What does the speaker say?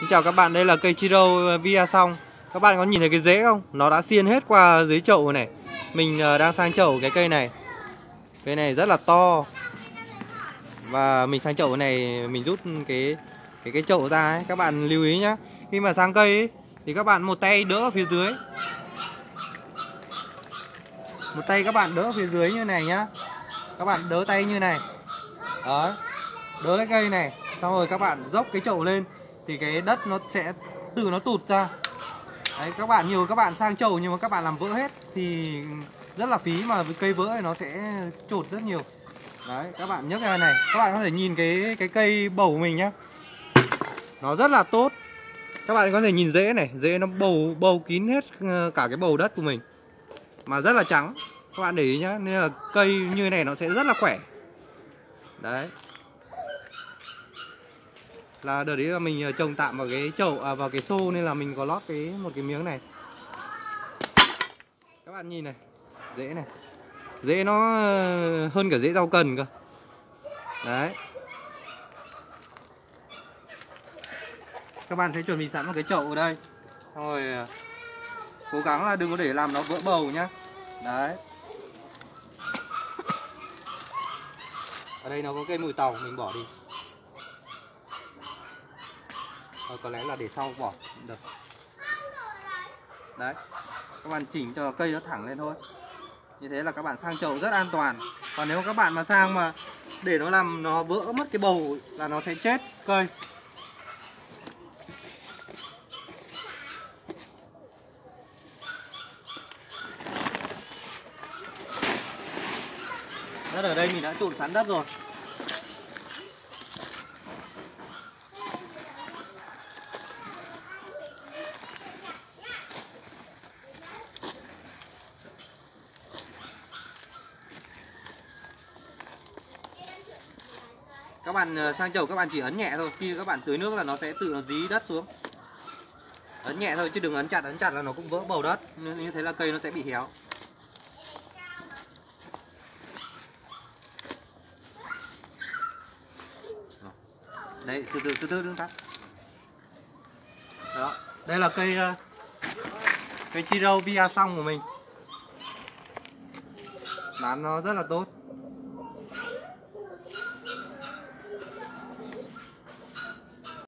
Xin chào các bạn, đây là cây Chiro ờ, Via xong Các bạn có nhìn thấy cái rễ không? Nó đã xiên hết qua dưới chậu này. Mình ờ, đang sang chậu cái cây này. Cây này rất là to. Và mình sang chậu này mình rút cái cái cái chậu ra ấy. Các bạn lưu ý nhá. Khi mà sang cây ấy, thì các bạn một tay đỡ ở phía dưới. Một tay các bạn đỡ ở phía dưới như này nhá. Các bạn đỡ tay như này. Đó. Đỡ lấy cây này. Xong rồi các bạn dốc cái chậu lên thì cái đất nó sẽ từ nó tụt ra. Đấy, các bạn nhiều các bạn sang trầu nhưng mà các bạn làm vỡ hết thì rất là phí mà cây vỡ thì nó sẽ trột rất nhiều. Đấy, các bạn nhấc ra này, các bạn có thể nhìn cái cái cây bầu của mình nhá. Nó rất là tốt. Các bạn có thể nhìn rễ này, rễ nó bầu bầu kín hết ờ, cả cái bầu đất của mình. Mà rất là trắng. Các bạn để ý nhá, nên là cây như này nó sẽ rất là khỏe. Đấy là đợt đấy là mình ờ, trồng tạm vào cái chậu à, vào cái xô nên là mình có lót cái một cái miếng này. Các bạn nhìn này dễ này. Dễ nó ờ, hơn cả dễ rau cần cơ. Đấy. Các bạn sẽ chuẩn bị sẵn một cái chậu ở đây. Xong rồi ờ, cố gắng là đừng có để làm nó vỡ bầu nhá. Đấy. Ở đây nó có cây mùi tàu mình bỏ đi. Rồi, có lẽ là để sau bỏ. Được. Đấy các bạn chỉnh cho cây nó thẳng lên thôi. Như thế là các bạn sang chậu rất an toàn. Còn nếu các bạn mà sang mà để nó làm nó vỡ mất cái bầu là nó sẽ chết cây. Đất ở đây mình đã trộn sẵn đất rồi. Các bạn ờ, sang chậu các bạn chỉ ấn nhẹ thôi. Khi các bạn tưới nước là nó sẽ tự nó dí đất xuống. Ấn nhẹ thôi, chứ đừng ấn chặt ấn chặt là nó cũng vỡ bầu đất. Như thế là cây nó sẽ bị héo. Đấy, từ từ từ từ đứng tắt đó. Đây là cây ờ, cây chiro via xong của mình. Bán nó rất là tốt.